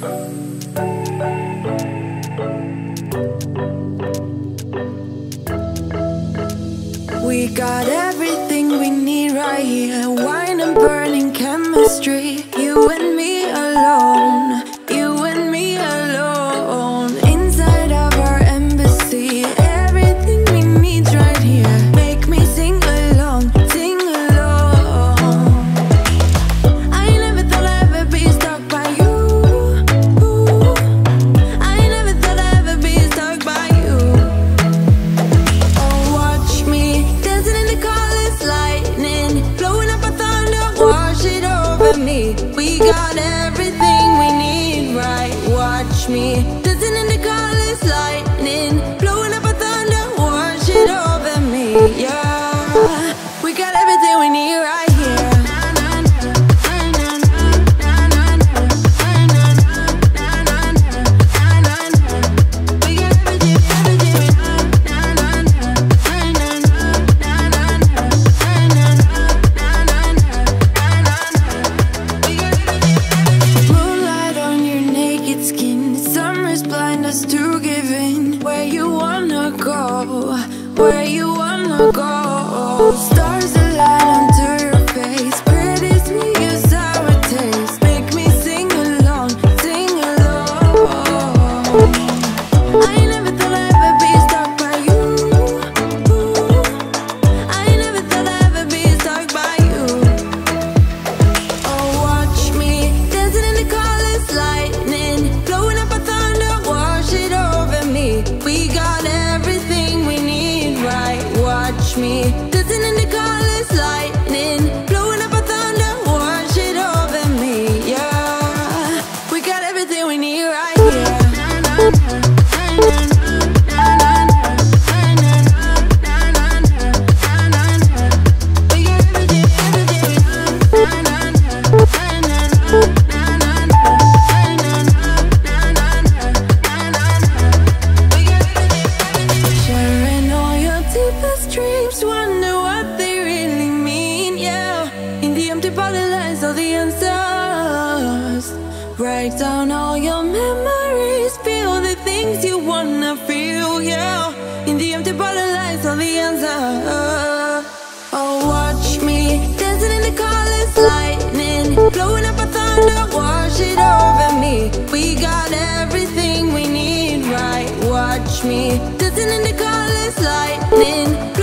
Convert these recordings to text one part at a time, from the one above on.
Bye. yeah. Write down all your memories. Feel the things you wanna feel, yeah. In the empty bottle lies all the answer. Oh, watch me Dancing in the colors, lightning. Blowing up a thunder, wash it over me. We got everything we need, right? Watch me Dancing in the colors, lightning.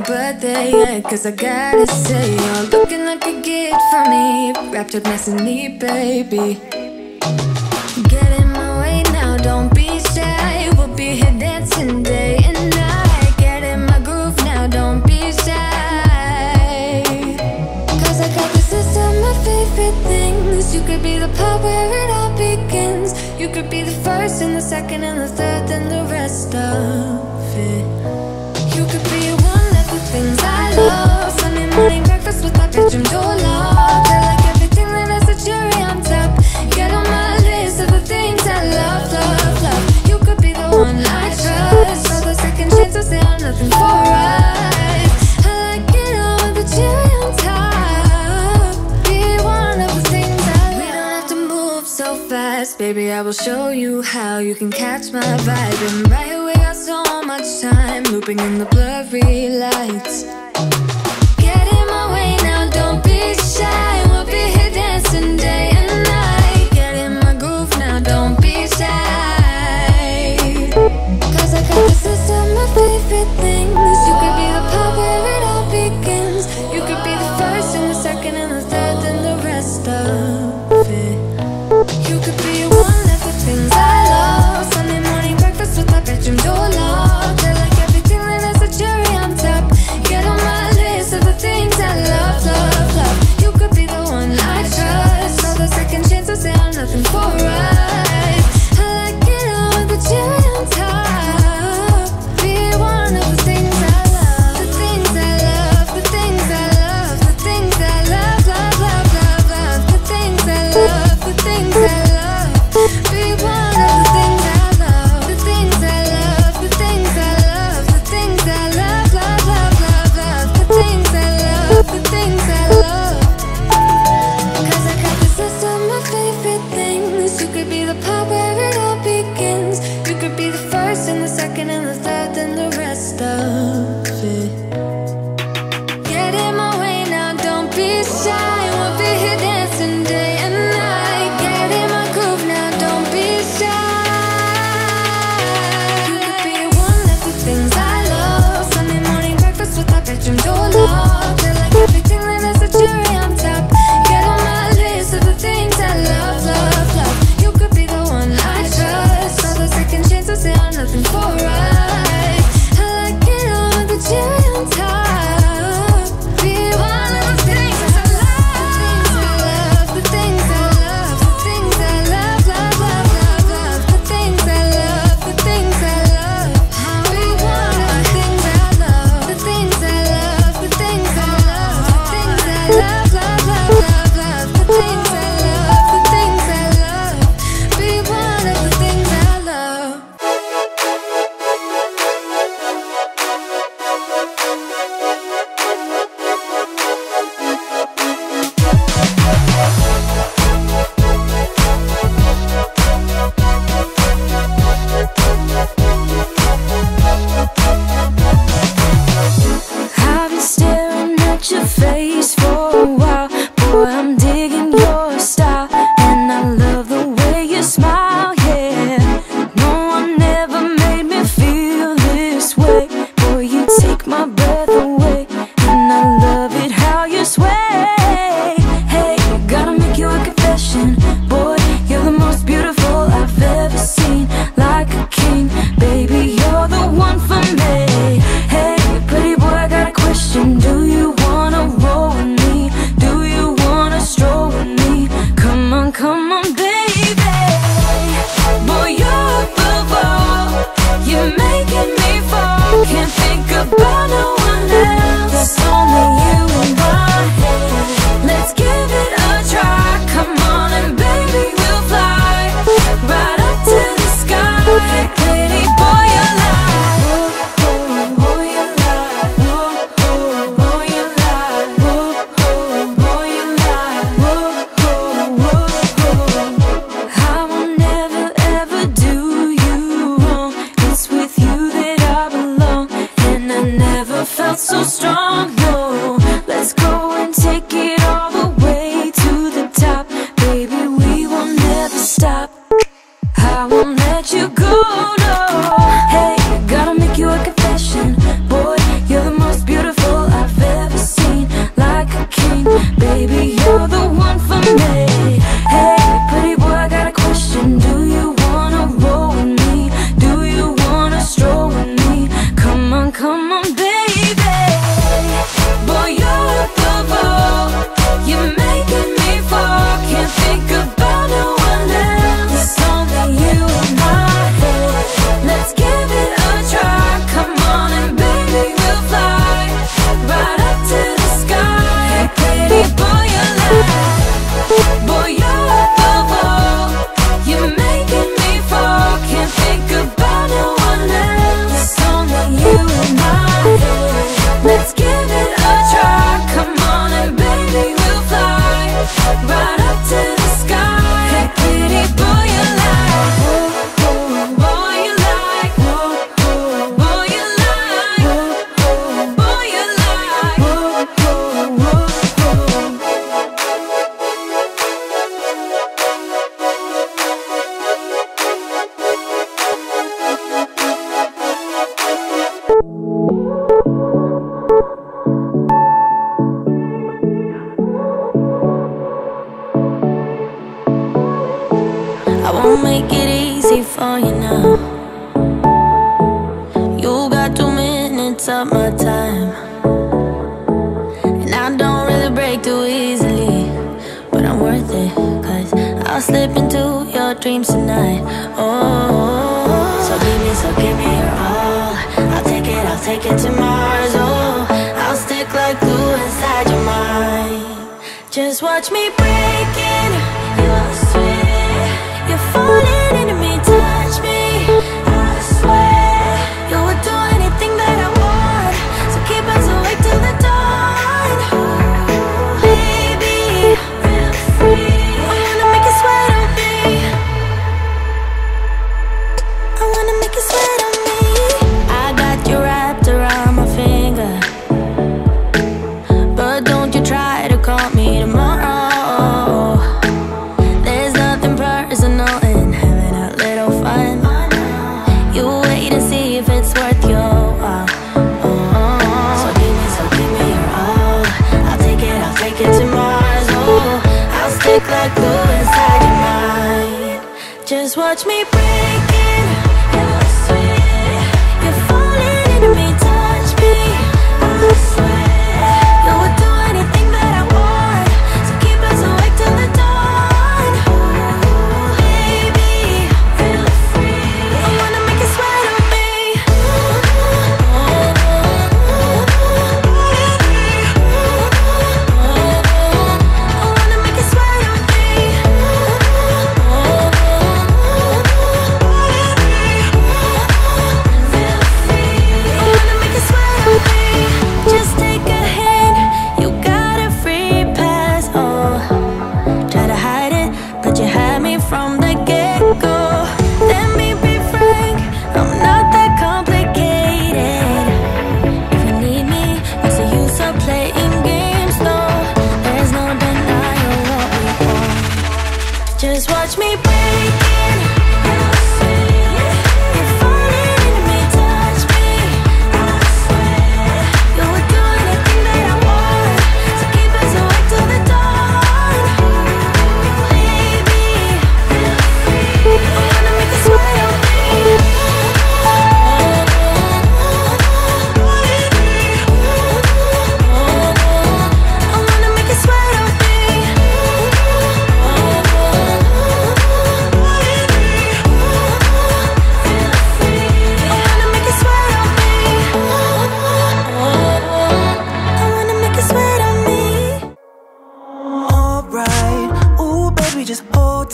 my birthday yet Cause I gotta say you're looking like a gift for me. Wrapped up nice and neat, baby. Get in my way now, don't be shy. We'll be here dancing day and night. Get in my groove now, don't be shy. Cause I got the list of my favorite things You could be the part where it all begins. You could be the first and the second and the third And the rest of it. You could Baby, I will show you how you can catch my vibe. And right away I saw much time Looping in the blurry lights.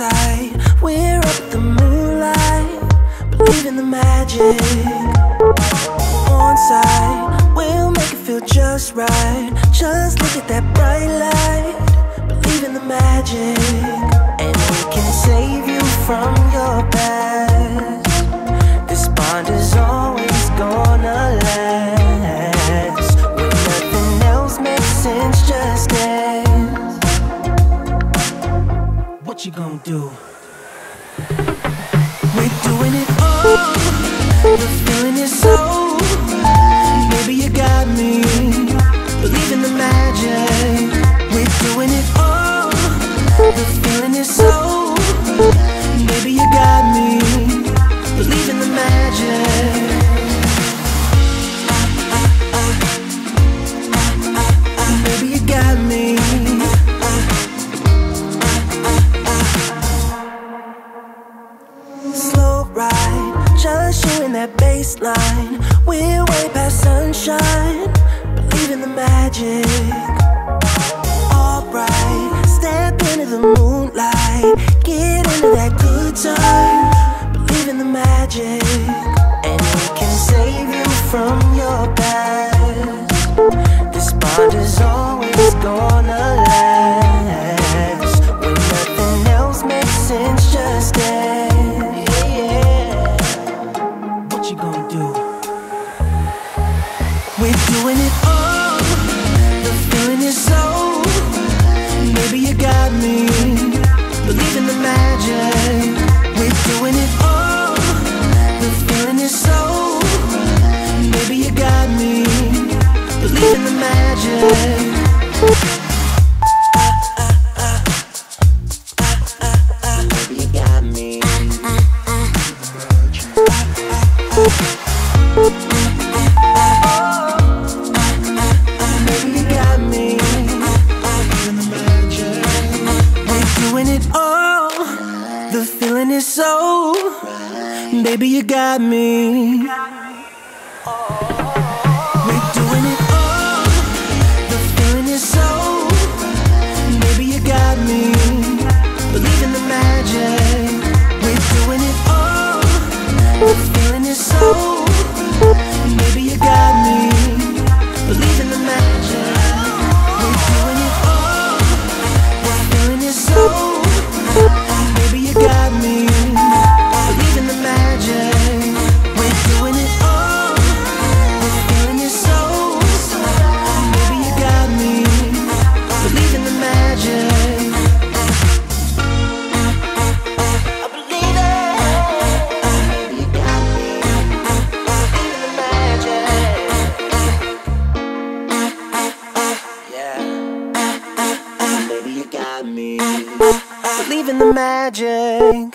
side. We're up the moonlight Believe in the magic. On side We'll make it feel just right. Just look at that bright light Believe in the magic. And we can save you from your past. This bond is always gonna you gonna do? We're doing it all. The feeling is so. Baby, you got me. Believe in the magic. We're doing it all. got me. You got me. Oh. the magic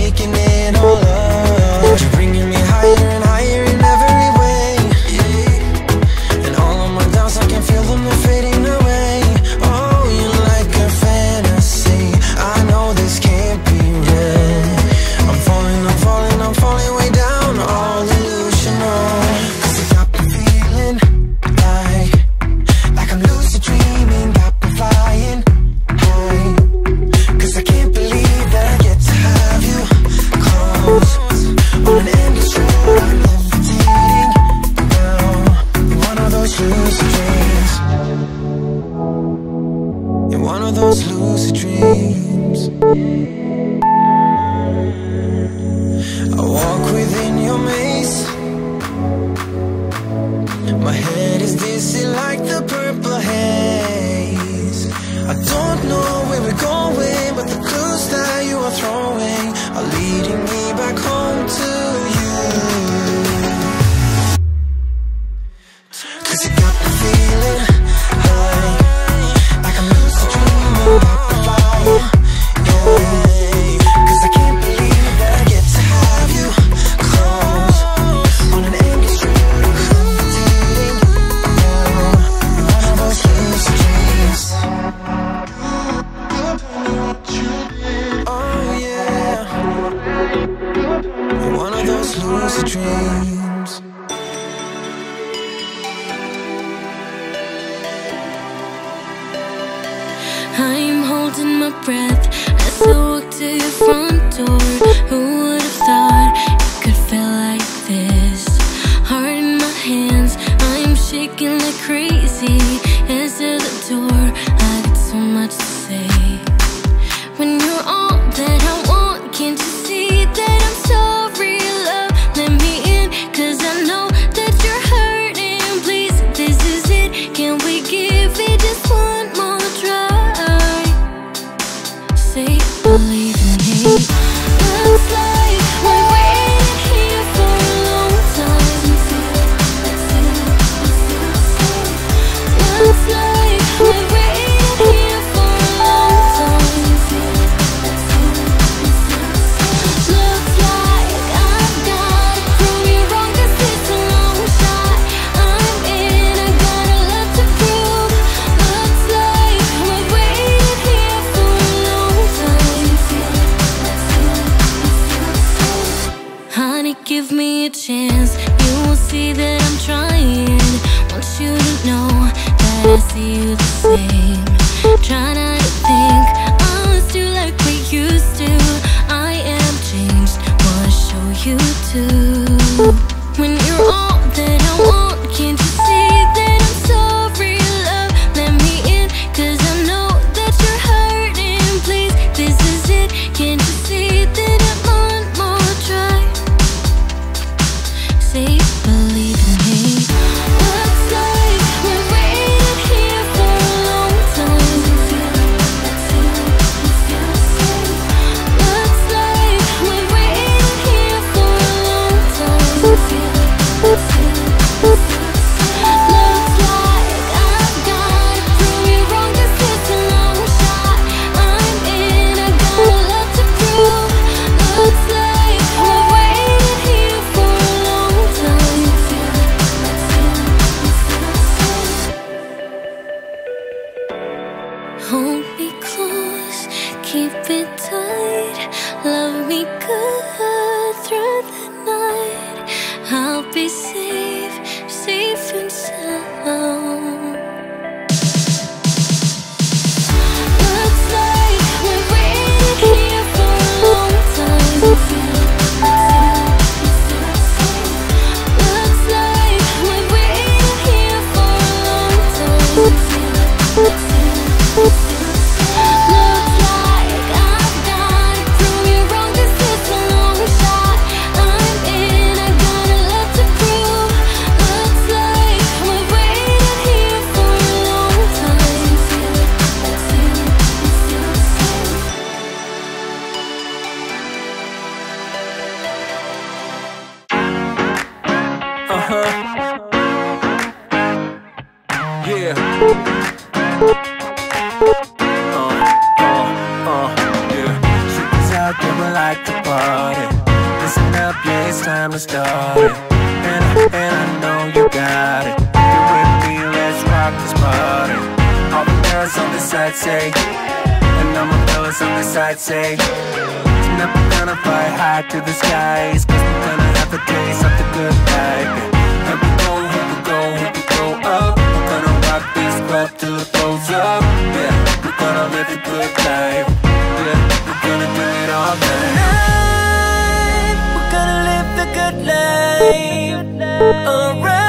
making it all up. You're bringing me higher Holding my breath as I walk to your front door. Who would have thought it could feel like this? Heart in my hands, I'm shaking like crazy. Huh. Yeah. Uh, uh, uh, yeah. Chicks out there would like to party. Listen up, yeah, it's time to start it. And, I, and I know you got it. You with me, let's rock this party. All the girls on the side say, and all my fellas on the side say. Tonight we're gonna fly high to the skies Cause we're gonna have a taste of the good life the good life. Yeah, we're gonna do it all night. Tonight, we're gonna live the good life. Alright,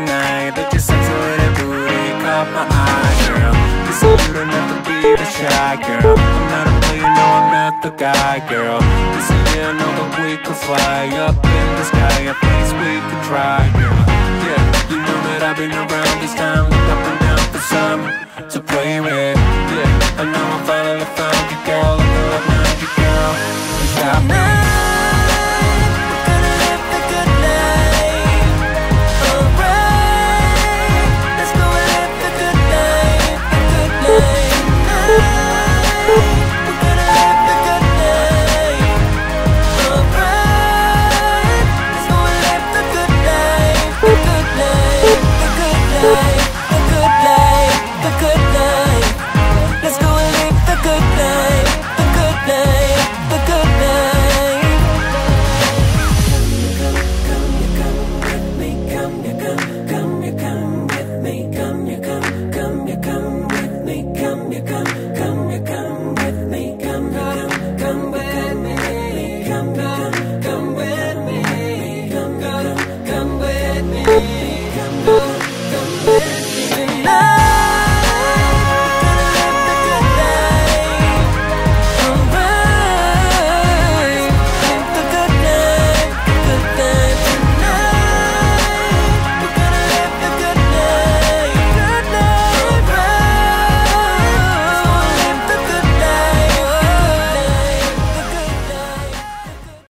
tonight. Look your sexy little booty caught my eye, girl. Cause I'm good enough to be the shy girl. I'm not a player, no I'm not the guy, girl. Listen, yeah, I know that we could fly Up in the sky, at least we could try, girl. Yeah, you know that I've been around this town Looked up and down for some to play with. Yeah, I know I finally found you, girl. I know I found you, girl. You got me